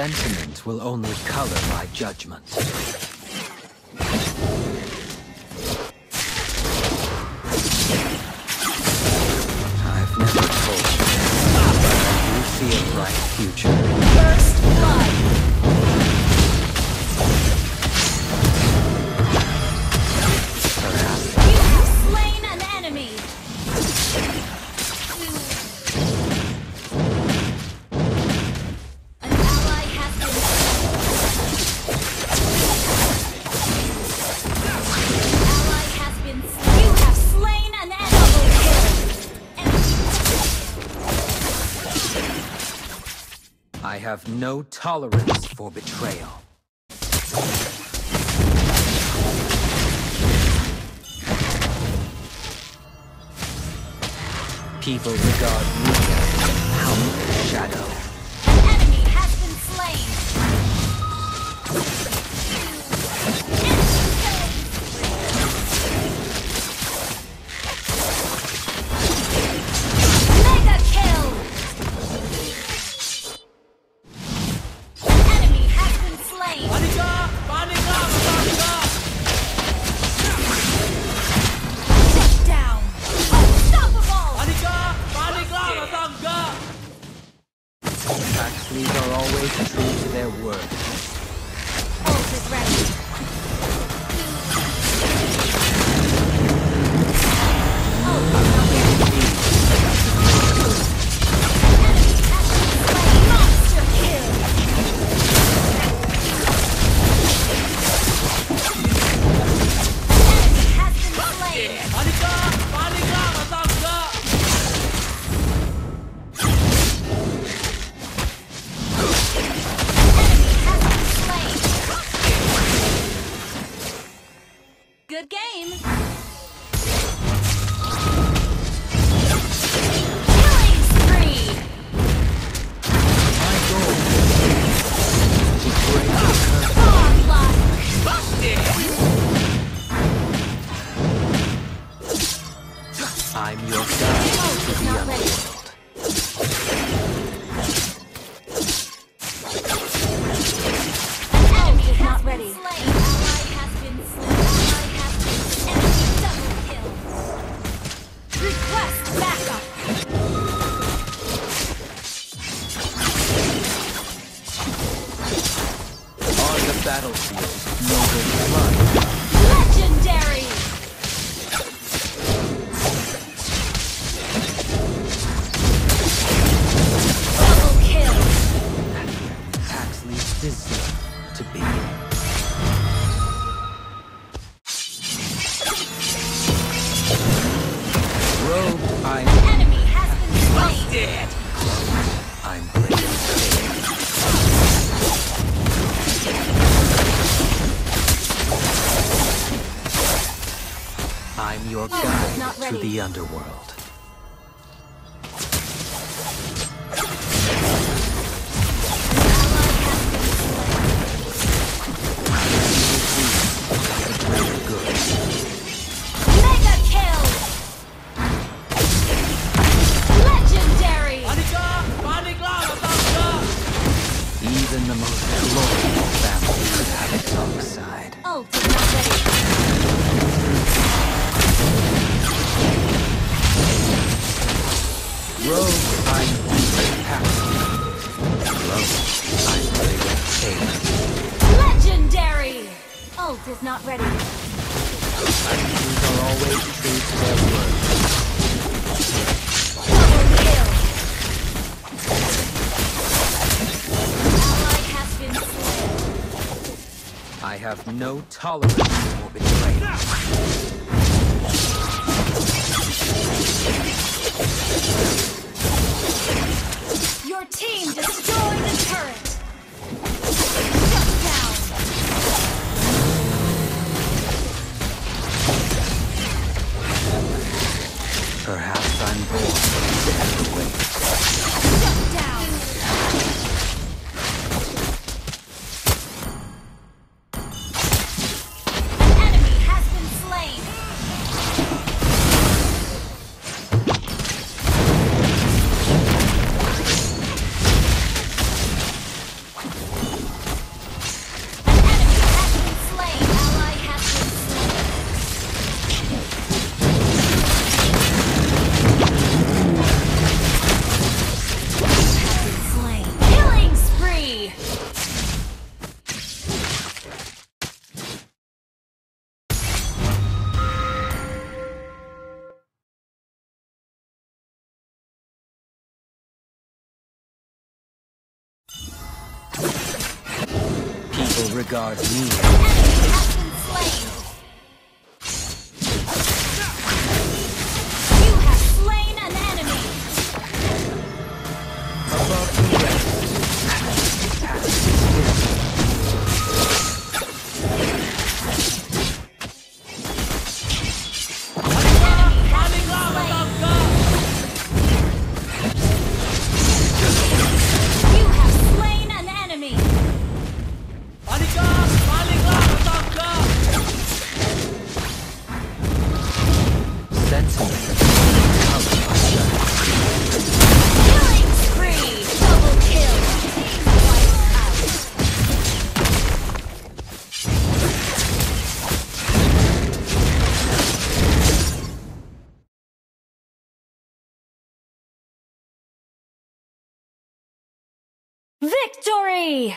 Sentiment will only color my judgment. I've never told you, but I do see a bright future. I have no tolerance for betrayal. People regard me as a shadow. An enemy has been slain! I'm your guide I'm Enemy has been slain. I'm Blade I'm your guide to the underworld. I Legendary! Not ready. Are always kill! Ally has been slain. I have no tolerance for betrayal. Perhaps I'm born to have. Shut down! Will regard me. Victory!